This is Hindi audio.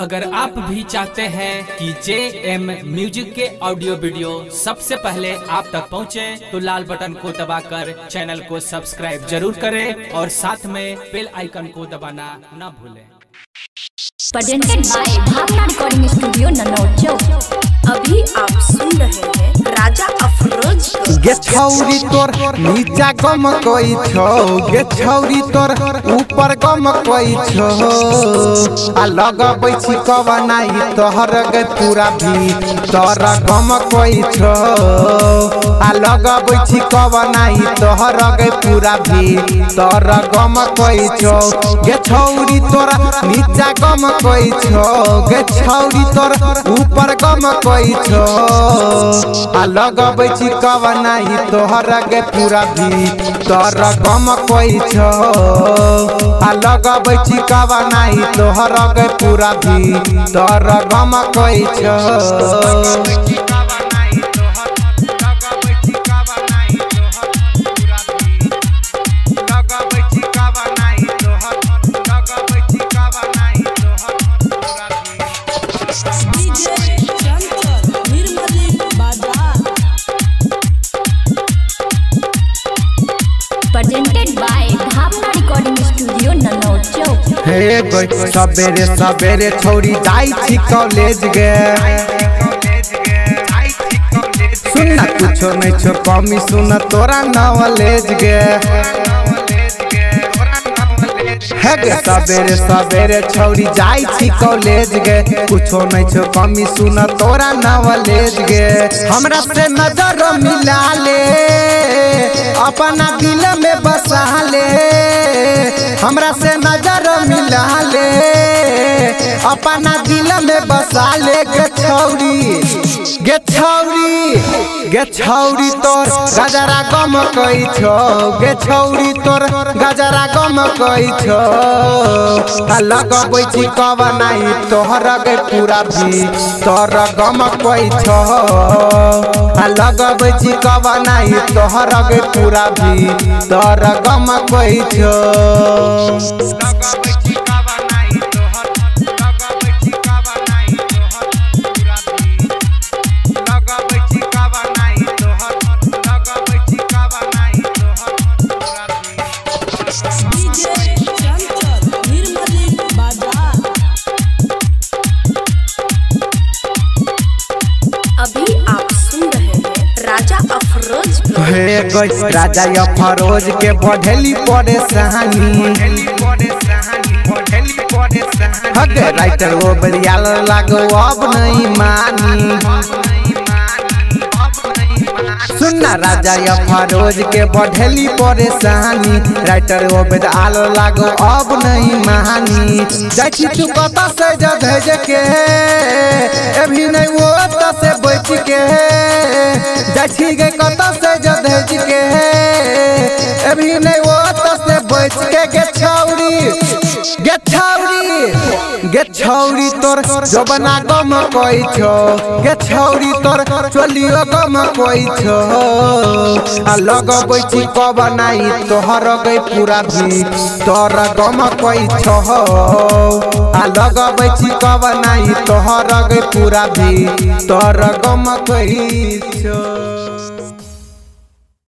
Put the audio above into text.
अगर आप भी चाहते हैं कि जे एम म्यूज़िक के ऑडियो वीडियो सबसे पहले आप तक पहुँचे, तो लाल बटन को दबाकर चैनल को सब्सक्राइब ज़रूर करें और साथ में बेल आइकन को दबाना न भूलें भावना रिकॉर्डिंग स्टूडियो अभी आप सुन रहे हैं राजा को। गे छौरी तोर नीचा गम कोई छो, गे तोर ऊपर गम कोई छो। आ लगबै छी कवनाई तोहर गे पूरा भी तोर गम कोई छौ। लगबै छी कवनाई, तोहर गे पूरा भी तोर गम कोई छौ गे छौरी तोर नीचा गम कोई छौ गे छौरी तोर ऊपर गम कोई छौ आ लगबै छी कवनाई, तोहर गे पूरा भी तोर गम कोई छौ आ लगबै छी कवनाई, तोहर गे पूरा भी तोर गम कोई छौ हे गई सबेरे सबेरे छोड़ी जाई छी कॉलेज गे। सुन ना कुछो नहीं छो कमी सुन तोरा नॉलेज गे। हे सबेरे सबेरे छौरी जाई छी कॉलेज गे। कुछो नहीं छो कमी सुन तोरा नॉलेज गे। हमरा से नज़र मिला ले, अपना दिल में बसा ले। हमरा से नज़र अपना दिल में बसा ले गे छौरी। गे छौरी गे छौरी तोर गजरा गम कई छो। गे छौरी तोर गजरा गम कई छो। लगबै छी कवनाई तोहर गे पूरा भी तोर गम कई छो। लगबै छी कवनाई तोहर गे पूरा भी तोर गम कई छो। अभी आप सुन राजा या फरोज के बढ़ेली परेशानी हगे राइटर वो बरियाल लागो अब नहीं मानी। सुनना राजा, या फरोज के बढ़ेली परेशानी। राइटर वो बेदाल लागो, अब नहीं मानी। जाची तू कता से जधज के। अभी नहीं वो अता से बैठ के जाची के कता से जधज के। अभी नहीं वो अता से बैठ के गे छौरी गे छौरी गे छौरी तोर जबना गम कोई छो। गे छौरी तोर चलियो गम कोई छो। आ लग लगबै छी कबनाई तोहर गई पूरा भी तोर गम कोई छो। आ लग लगबै छी कबनाई तोहर गई पूरा भी तोर गम कोई छो।